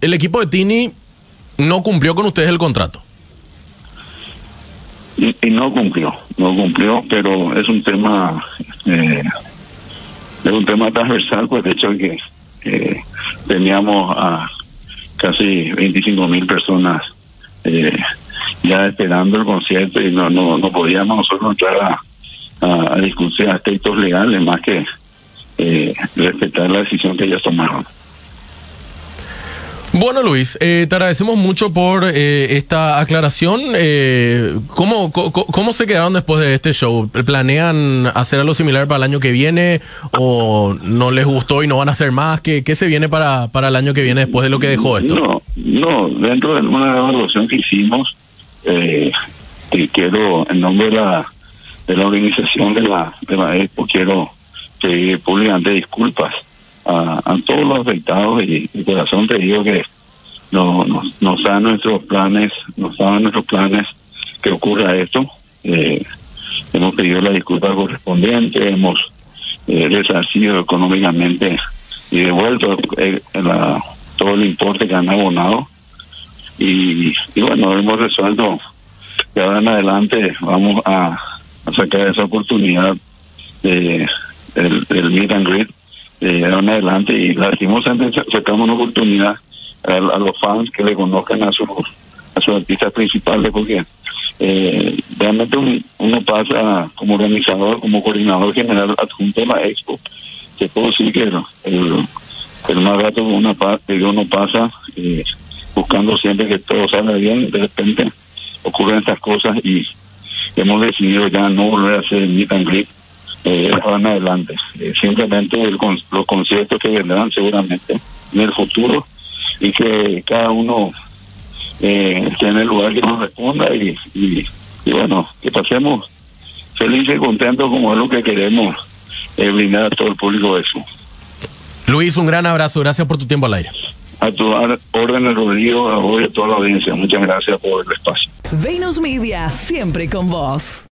el equipo de Tini no cumplió con ustedes el contrato. Y, no cumplió, no cumplió, pero es un tema, eh, es un tema transversal, pues de hecho que teníamos a casi 25 mil personas eh, ya esperando el concierto y no no, no podíamos nosotros entrar a, a, discutir aspectos legales más que eh, respetar la decisión que ellos tomaron. Bueno, Luis, eh, te agradecemos mucho por eh, esta aclaración. Eh, ¿cómo, cómo, se quedaron después de este show? ¿Planean hacer algo similar para el año que viene o no les gustó y no van a hacer más? ¿Qué, qué se viene para, para el año que viene después de lo que dejó esto? No, no dentro de una evaluación que hicimos, eh, quiero, en nombre de la, de la organización de la, de la Expo, quiero pedir públicamente disculpas a, todos los afectados y de corazón te digo que no, no, no saben nuestros planes, no saben nuestros planes que ocurra esto. Eh, hemos pedido la disculpa correspondiente, hemos eh, económicamente y devuelto eh, todo el importe que han abonado. Y, y bueno, hemos resuelto que ahora en adelante vamos a, sacar esa oportunidad de, del, del meet and greet eh, adelante y lastimosamente sacamos una oportunidad a, los fans que le conozcan a sus a sus artistas principales porque eh, realmente uno pasa como organizador, como coordinador general adjunto a la expo, que puedo decir que el, el más rato uno, uno pasa eh, buscando siempre que todo salga bien, de repente ocurren estas cosas y hemos decidido ya no volver a hacer meet and greet eh, van adelante. Eh, simplemente el, los conciertos que vendrán seguramente en el futuro y que cada uno eh, esté en el lugar que nos responda y, y, bueno, que pasemos felices y contentos como es lo que queremos eh, brindar a todo el público de eso. Luis, un gran abrazo, gracias por tu tiempo al aire. A tu orden, Rodrigo, a hoy a toda la audiencia. Muchas gracias por el espacio. Venus Media, siempre con vos.